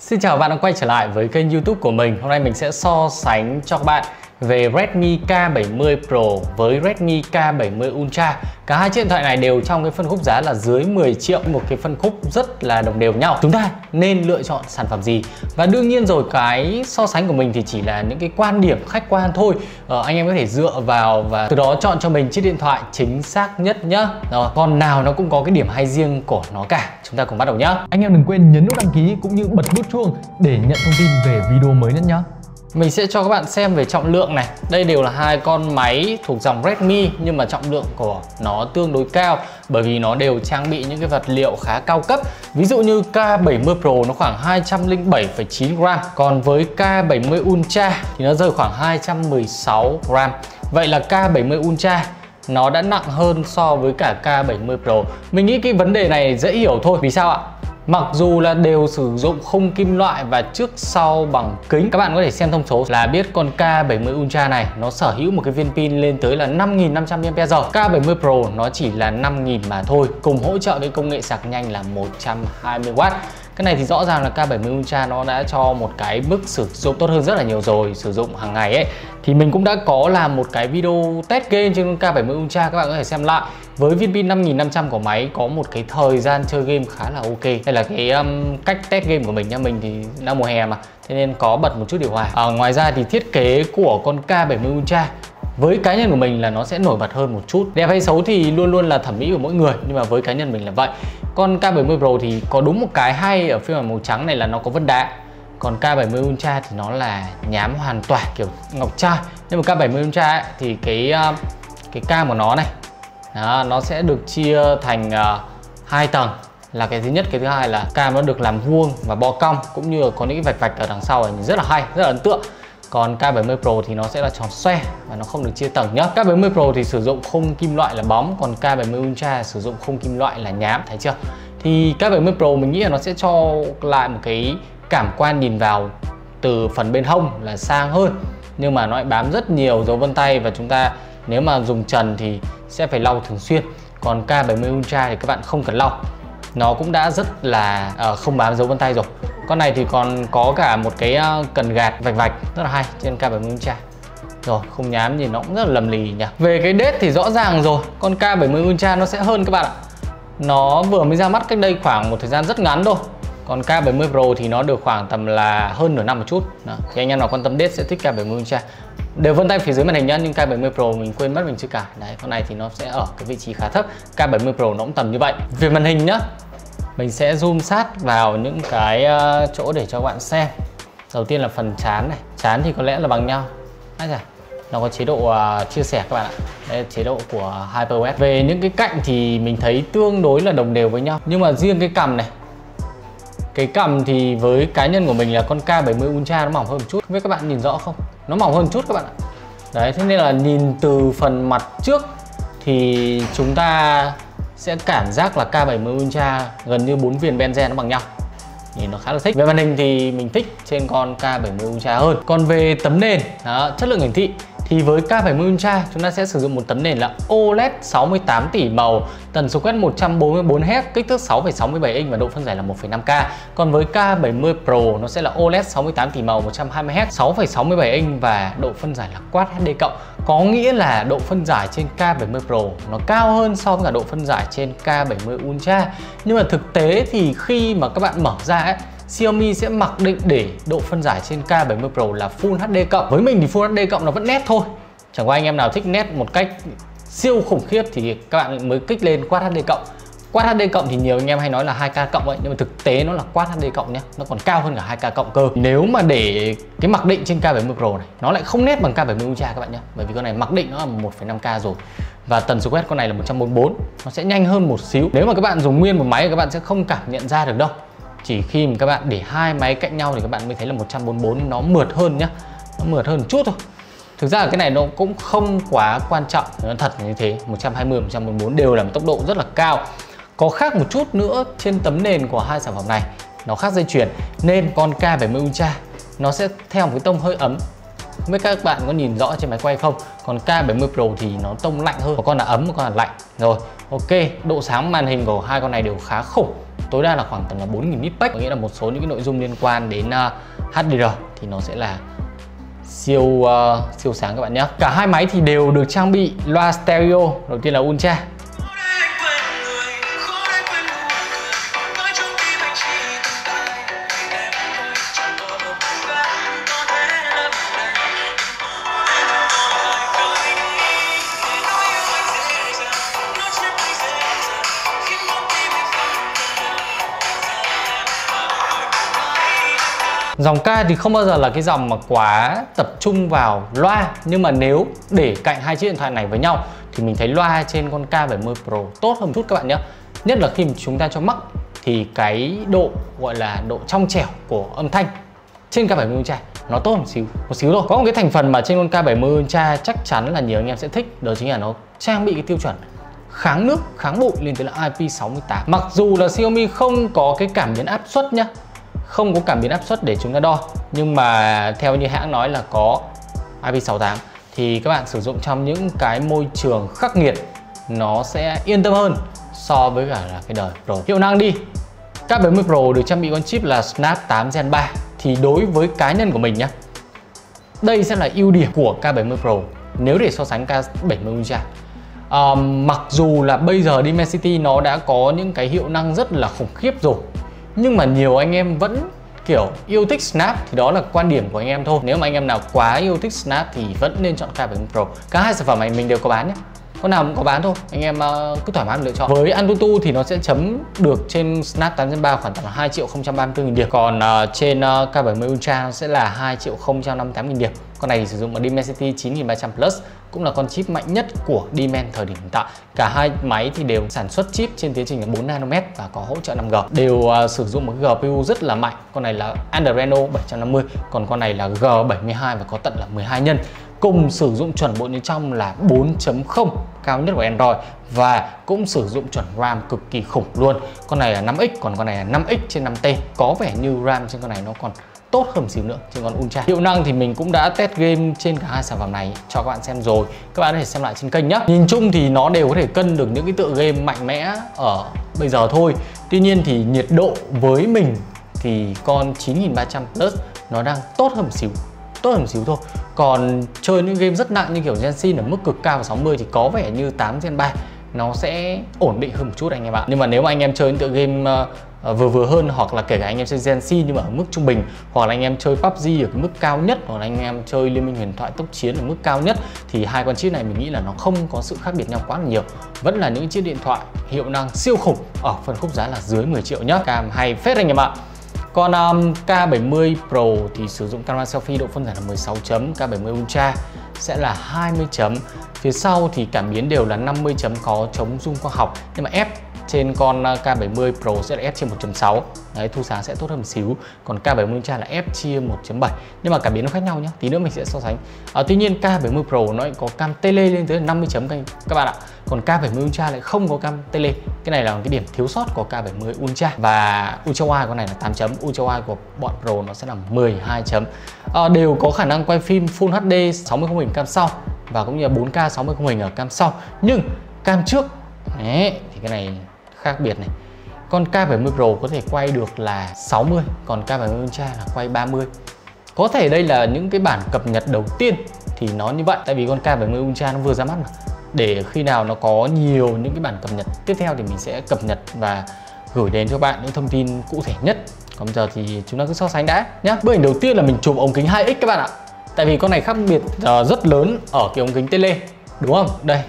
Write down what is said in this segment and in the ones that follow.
Xin chào, bạn đã quay trở lại với kênh youtube của mình. Hôm nay mình sẽ so sánh cho các bạn về Redmi K70 Pro với Redmi K70 Ultra. Cả hai chiếc điện thoại này đều trong cái phân khúc giá là dưới 10 triệu Một cái phân khúc rất là đồng đều nhau. Chúng ta nên lựa chọn sản phẩm gì? Và đương nhiên rồi cái so sánh của mình thì chỉ là những cái quan điểm khách quan thôi. Ờ, Anh em có thể dựa vào và từ đó chọn cho mình chiếc điện thoại chính xác nhất nhá. Rồi, Còn nào nó cũng có cái điểm hay riêng của nó cả. Chúng ta cùng bắt đầu nhá. Anh em đừng quên nhấn nút đăng ký cũng như bật nút chuông để nhận thông tin về video mới nhất nhé. Mình sẽ cho các bạn xem về trọng lượng này. Đây đều là hai con máy thuộc dòng Redmi Nhưng mà trọng lượng của nó tương đối cao Bởi vì nó đều trang bị những cái vật liệu khá cao cấp. Ví dụ như K70 Pro nó khoảng 207,9 gram Còn với K70 Ultra thì nó rơi khoảng 216 gram. Vậy là K70 Ultra nó đã nặng hơn so với cả K70 Pro. Mình nghĩ cái vấn đề này dễ hiểu thôi. Vì sao ạ? Mặc dù là đều sử dụng khung kim loại và trước sau bằng kính. Các bạn có thể xem thông số là biết con K70 Ultra này, Nó sở hữu một cái viên pin lên tới là 5.500 mAh. K70 Pro nó chỉ là 5.000 mà thôi, Cùng hỗ trợ với công nghệ sạc nhanh là 120W cái này thì rõ ràng là K70 Ultra nó đã cho một cái mức sử dụng tốt hơn rất là nhiều rồi sử dụng hàng ngày ấy. Thì mình cũng đã có làm một cái video test game trên K70 Ultra các bạn có thể xem lại. Với viên pin 5500 của máy có một cái thời gian chơi game khá là ok. Đây là cái um, cách test game của mình nha mình thì đang mùa hè mà thế nên có bật một chút điều hòa. À, ngoài ra thì thiết kế của con K70 Ultra với cá nhân của mình là nó sẽ nổi bật hơn một chút. Đẹp hay xấu thì luôn luôn là thẩm mỹ của mỗi người nhưng mà với cá nhân mình là vậy con K70 Pro thì có đúng một cái hay ở phiên bản màu trắng này là nó có vân đá còn K70 Ultra thì nó là nhám hoàn toàn kiểu ngọc trai. Nhưng mà K70 Ultra ấy, thì cái ờ, cái cam của nó này đó, nó sẽ được chia thành uh, hai tầng. Là cái thứ nhất cái thứ hai là cam nó được làm vuông và bo cong cũng như là có những cái vạch vạch ở đằng sau này rất là hay rất là ấn tượng còn K70 Pro thì nó sẽ là tròn xoe và nó không được chia tầng nhá. K70 Pro thì sử dụng khung kim loại là bóng còn K70 Ultra sử dụng khung kim loại là nhám thấy chưa? Thì K70 Pro mình nghĩ là nó sẽ cho lại một cái cảm quan nhìn vào từ phần bên hông là sang hơn. Nhưng mà nó lại bám rất nhiều dấu vân tay và chúng ta nếu mà dùng trần thì sẽ phải lau thường xuyên. Còn K70 Ultra thì các bạn không cần lau. Nó cũng đã rất là uh, không bám dấu vân tay rồi con này thì còn có cả một cái ờ, cần gạt vạch vạch, rất là hay, trên K70 Ultra rồi không nhám gì nó cũng rất là lầm lì nhỉ. Về cái đết thì rõ ràng rồi, con K70 Ultra nó sẽ hơn các bạn ạ. Nó vừa mới ra mắt cách đây khoảng một thời gian rất ngắn thôi. Còn K70 Pro thì nó được khoảng tầm là hơn nửa năm một chút. Đó. thì anh em nào quan tâm đết sẽ thích K70 Ultra đều vân tay phía dưới màn hình nhá, nhưng K70 Pro mình quên mất mình chưa cài đấy, con này thì nó sẽ ở cái vị trí khá thấp. K70 Pro nó cũng tầm như vậy. Về màn hình nhá mình sẽ zoom sát vào những cái ờ, chỗ để cho các bạn xem. Đầu tiên là phần chán này. Chán thì có lẽ là bằng nhau. À, dạ. nó có chế độ ờ, chia sẻ các bạn ạ. Đây là chế độ của HyperOS về những cái cạnh thì mình thấy tương đối là đồng đều với nhau. Nhưng mà riêng cái cằm này. Cái cằm thì với cá nhân của mình là con K70 Ultra nó mỏng hơn một chút. Không biết các bạn nhìn rõ không? Nó mỏng hơn một chút các bạn ạ. Đấy, thế nên là nhìn từ phần mặt trước thì chúng ta sẽ cảm giác là K70 Ultra gần như bốn viền benzen nó bằng nhau. Nhìn nó khá là thích. Về màn hình thì mình thích trên con K70 Ultra hơn. Còn về tấm nền đó, chất lượng hiển thị thì với K70 Ultra chúng ta sẽ sử dụng một tấm nền là OLED 68 tỷ màu tần số quét 144Hz kích thước 6,67 inch và độ phân giải là 1,5K còn với K70 Pro nó sẽ là OLED 68 tỷ màu 120Hz 6,67 inch và độ phân giải là Quad HD cộng. Có nghĩa là độ phân giải trên K70 Pro nó cao hơn so với cả độ phân giải trên K70 Ultra. Nhưng mà thực tế thì khi mà các bạn mở ra ấy Xiaomi sẽ mặc định để độ phân giải trên K70 Pro là Full HD cộng. Với mình thì Full HD cộng nó vẫn nét thôi. Chẳng qua anh em nào thích nét một cách siêu khủng khiếp thì các bạn mới kích lên Quad HD cộng. Quad HD cộng thì nhiều anh em hay nói là 2K cộng vậy nhưng mà thực tế nó là Quad HD cộng nhé nó còn cao hơn cả 2K cộng cơ nếu mà để cái mặc định trên K70 Pro này, nó lại không nét bằng K70 Ultra các bạn nhé bởi vì con này mặc định nó là 1.5K rồi và tần số quét con này là 144 nó sẽ nhanh hơn một xíu nếu mà các bạn dùng nguyên một máy, các bạn sẽ không cảm nhận ra được đâu chỉ khi mà các bạn để hai máy cạnh nhau thì các bạn mới thấy là 144 nó mượt hơn nhá. Nó mượt hơn chút thôi. Thực ra là cái này nó cũng không quá quan trọng, nó thật như thế. 120 144 đều là một tốc độ rất là cao. Có khác một chút nữa trên tấm nền của hai sản phẩm này, nó khác dây chuyền. Nên con K70 Ultra, nó sẽ theo một cái tông hơi ấm. Không biết các bạn có nhìn rõ trên máy quay không? Còn K70 Pro thì nó tông lạnh hơn. Một con là ấm một con là lạnh. Rồi, ok, độ sáng màn hình của hai con này đều khá khủng tối đa là khoảng tầm là 4.000 nit có nghĩa là một số những cái nội dung liên quan đến à, uh, HDR thì nó sẽ là siêu uh, siêu sáng các bạn nhé. Cả hai máy thì đều được trang bị loa stereo đầu tiên là Ultra Dòng ca thì không bao giờ là cái dòng mà quá tập trung vào loa. Nhưng mà nếu để cạnh hai chiếc điện thoại này với nhau, Thì mình thấy loa trên con K70 Pro tốt hơn một chút các bạn nhé. Nhất là khi chúng ta cho mắc Thì cái độ, gọi là độ trong trẻo của âm thanh trên K70 Ultra nó tốt một xíu một xíu thôi. Có một cái thành phần mà trên con K70 Ultra chắc chắn là nhiều anh em sẽ thích, đó chính là nó trang bị cái tiêu chuẩn kháng nước, kháng bụi lên tới là IP68 mặc dù là Xiaomi không có cái cảm biến áp suất nhá không có cảm biến áp suất để chúng ta đo nhưng mà theo như hãng nói là có IP68 thì các bạn sử dụng trong những cái môi trường khắc nghiệt nó sẽ yên tâm hơn so với cả là cái đời Pro. Hiệu năng đi. K70 Pro được trang bị con chip là Snap 8 Gen 3 thì đối với cá nhân của mình nhé đây sẽ là ưu điểm của K70 Pro nếu để so sánh K70 Ultra. À, mặc dù là bây giờ Dimensity nó đã có những cái hiệu năng rất là khủng khiếp rồi nhưng mà nhiều anh em vẫn, kiểu, yêu thích Snap thì đó là quan điểm của anh em thôi. Nếu mà anh em nào quá yêu thích Snap thì vẫn nên chọn K70 Pro cả hai sản phẩm này mình đều có bán nhé con nào cũng có bán thôi anh em ờ, cứ thoải mái lựa chọn với Antutu thì nó sẽ chấm được trên Snap 8.3 khoảng tầm 2 triệu 034 nghìn điểm còn uh, trên ờ, uh, K70 Ultra nó sẽ là 2 triệu 058 nghìn điểm con này thì sử dụng ở Dimensity 9300 Plus cũng là con chip mạnh nhất của Dimen thời điểm hiện tại. Cả hai máy thì đều sản xuất chip trên tiến trình là 4 nanomet và có hỗ trợ 5G. Đều uh, sử dụng một GPU rất là mạnh. Con này là Adreno 750, còn con này là G72 và có tận là 12 nhân cùng sử dụng chuẩn bộ như trong là 4.0 cao nhất của Android và cũng sử dụng chuẩn RAM cực kỳ khủng luôn. Con này là 5X còn con này là 5X trên 5T. Có vẻ như RAM trên con này nó còn tốt hơn xíu nữa trên con Ultra. Hiệu năng thì mình cũng đã test game trên cả hai sản phẩm này cho các bạn xem rồi. Các bạn có thể xem lại trên kênh nhé. Nhìn chung thì nó đều có thể cân được những cái tựa game mạnh mẽ ở bây giờ thôi. Tuy nhiên thì nhiệt độ với mình thì con 9300 Plus nó đang tốt hơn một xíu tốt hơn một xíu thôi. Còn chơi những game rất nặng như kiểu Genshin ở mức cực cao và 60 thì có vẻ như 8 Gen 3 nó sẽ ổn định hơn một chút anh em ạ. Nhưng mà nếu mà anh em chơi những tựa game uh, vừa vừa hơn hoặc là kể cả anh em chơi Genshin nhưng mà ở mức trung bình hoặc là anh em chơi PUBG ở cái mức cao nhất hoặc là anh em chơi Liên minh huyền thoại tốc chiến ở mức cao nhất thì hai con chip này mình nghĩ là nó không có sự khác biệt nhau quá là nhiều. Vẫn là những chiếc điện thoại hiệu năng siêu khủng ở phân khúc giá là dưới 10 triệu nhá. Cam hay phết anh em ạ còn um, K70 Pro thì sử dụng camera selfie độ phân giải là 16 chấm, K70 Ultra sẽ là 20 chấm. Phía sau thì cảm biến đều là 50 chấm có chống zoom khoa học nhưng mà F trên con à, K70 Pro sẽ là F chia 1.6 Đấy, thu sáng sẽ tốt hơn một xíu. Còn K70 Ultra là F chia 1.7 Nhưng mà cảm biến nó khác nhau nhé, tí nữa mình sẽ so sánh. À, Tuy nhiên K70 Pro nó có cam tele lên tới 50 chấm các bạn ạ. Còn K70 Ultra lại không có cam tele. Cái này là cái điểm thiếu sót của K70 Ultra. Và Ultra Wide con này là 8 chấm Ultra Wide của bọn Pro nó sẽ là 12 chấm. À, Đều có khả năng quay phim Full HD 60 khung hình cam sau Và cũng như là 4K 60 khung hình ở cam sau. Nhưng cam trước Đấy, thì cái này khác biệt này. Con K70 Pro có thể quay được là 60 còn K70 Ultra là quay 30 có thể đây là những cái bản cập nhật đầu tiên thì nó như vậy tại vì con K70 Ultra nó vừa ra mắt mà. Để khi nào nó có nhiều những cái bản cập nhật tiếp theo thì mình sẽ cập nhật và gửi đến cho bạn những thông tin cụ thể nhất. Còn bây giờ thì chúng ta cứ so sánh đã nhé bức ảnh đầu tiên là mình chụp ống kính 2x các bạn ạ. Tại vì con này khác biệt uh, rất lớn ở cái ống kính tele đúng không? Đây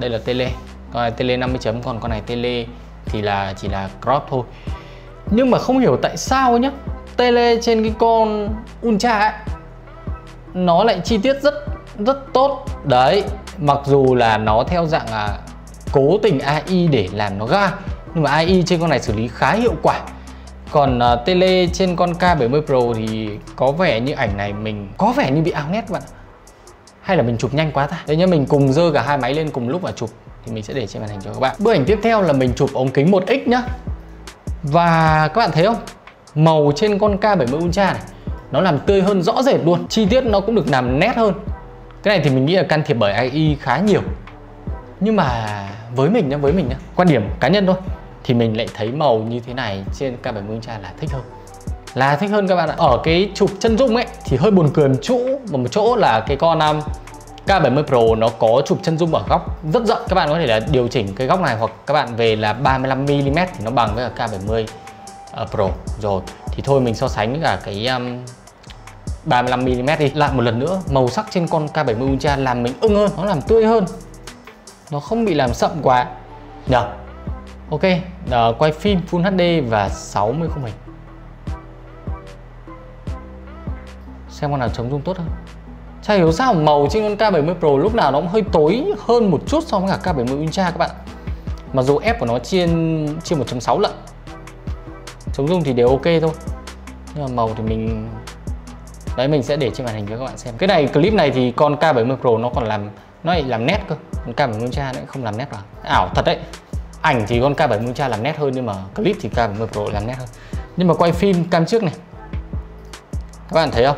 đây là tele con này tele 50 chấm còn con này tele thì là chỉ là crop thôi. Nhưng mà không hiểu tại sao nhá tele trên cái con ultra ấy nó lại chi tiết rất rất tốt. Đấy mặc dù là nó theo dạng là cố tình AI để làm nó ga nhưng mà AI trên con này xử lý khá hiệu quả. Còn à, uh, tele trên con K70 Pro thì có vẻ như ảnh này mình có vẻ như bị ao nét các bạn hay là mình chụp nhanh quá ta? Đấy nhá mình cùng dơ cả hai máy lên cùng lúc và chụp thì mình sẽ để trên màn hình cho các bạn. Bức ảnh tiếp theo là mình chụp ống kính 1x nhá. Và các bạn thấy không? Màu trên con K70 Ultra này nó làm tươi hơn rõ rệt luôn. Chi tiết nó cũng được làm nét hơn. Cái này thì mình nghĩ là can thiệp bởi AI khá nhiều. Nhưng mà với mình nhá với mình nhá quan điểm cá nhân thôi thì mình lại thấy màu như thế này trên K70 Ultra là thích hơn. Là thích hơn các bạn ạ. Ở cái chụp chân dung ấy thì hơi buồn cười một chỗ một chỗ là cái con um, K70 Pro nó có chụp chân dung ở góc rất rộng. Các bạn có thể là điều chỉnh cái góc này hoặc các bạn về là 35mm thì nó bằng với cả K70 uh, Pro. Rồi thì thôi mình so sánh với cả cái um, 35mm đi. Lại một lần nữa màu sắc trên con K70 Ultra làm mình ưng hơn nó làm tươi hơn. Nó không bị làm sậm quá. Nhờ. Ok uh, quay phim Full HD và 60 khung hình xem con nào chống zoom tốt hơn. Chả hiểu sao màu trên con K70 Pro lúc nào nó cũng hơi tối hơn một chút so với cả K70 Ultra các bạn. Mặc dù F của nó trên trên 1.6 lận. Chống rung thì đều ok thôi. Nhưng mà màu thì mình Đấy mình sẽ để trên màn hình cho các bạn xem. Cái này clip này thì con K70 Pro nó còn làm Nó lại làm nét cơ. Con K70 Ultra nó không làm nét là, Ảo thật đấy. Ảnh thì con K70 Ultra làm nét hơn Nhưng mà clip thì K70 Pro làm nét hơn. Nhưng mà quay phim cam trước này. Các bạn thấy không?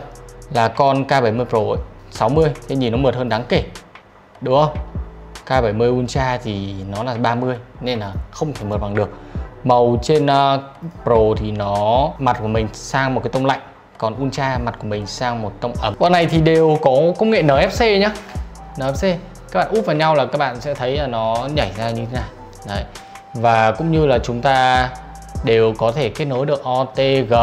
Là con K70 Pro ấy. 60 Thế nhìn nó mượt hơn đáng kể Đúng không? K70 Ultra thì nó là 30 Nên là không thể mượt bằng được. Màu trên uh, Pro thì nó Mặt của mình sang một cái tông lạnh Còn Ultra mặt của mình sang một tông ấm. Con này thì đều có công nghệ NFC nhá. NFC Các bạn úp vào nhau là các bạn sẽ thấy là nó nhảy ra như thế này Đấy. Và cũng như là chúng ta đều có thể kết nối được OTG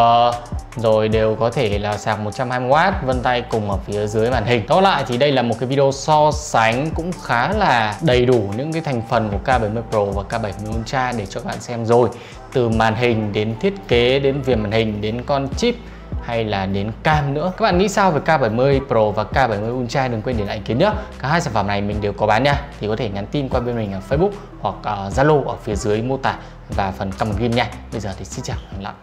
rồi đều có thể là sạc 120W vân tay cùng ở phía dưới màn hình. Tóm lại thì đây là một cái video so sánh cũng khá là đầy đủ những cái thành phần của K70 Pro và K70 Ultra để cho các bạn xem rồi. Từ màn hình đến thiết kế, đến viền màn hình, đến con chip hay là đến cam nữa. Các bạn nghĩ sao về K70 Pro và K70 Ultra? Đừng quên để lại ý kiến nhé. Cả hai sản phẩm này mình đều có bán nha. Thì có thể nhắn tin qua bên mình ở Facebook hoặc ờ, Zalo ở phía dưới mô tả và phần comment game nha. Bây giờ thì xin chào và hẹn gặp lại.